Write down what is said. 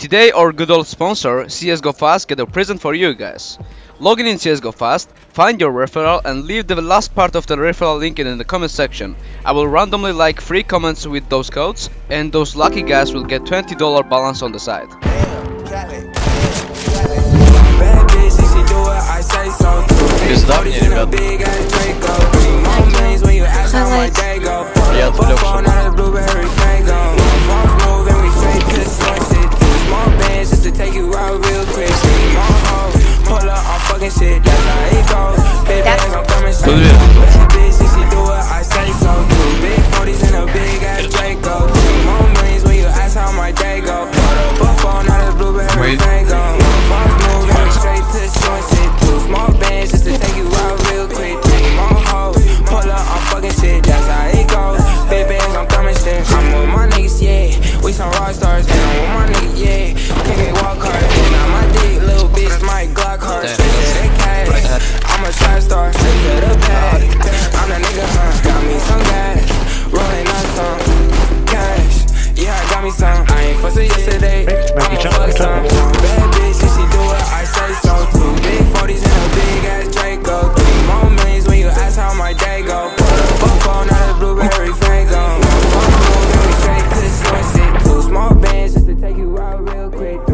Today our good old sponsor CSGO Fast get a present for you guys. Log in in CSGO Fast, find your referral and leave the last part of the referral link in the comment section. I will randomly like 3 comments with those codes and those lucky guys will get $20 balance on the side. me some. I ain't fussing yesterday. I ain't fuck some. Bad bitch, if she do it, I say so too. Big 40s and a big ass Draco. Three more millions when you ask how my day go. Fuck on out of blueberry Faygo. Fuck on, got me straight to the source. Two small bands just to take you out real quick.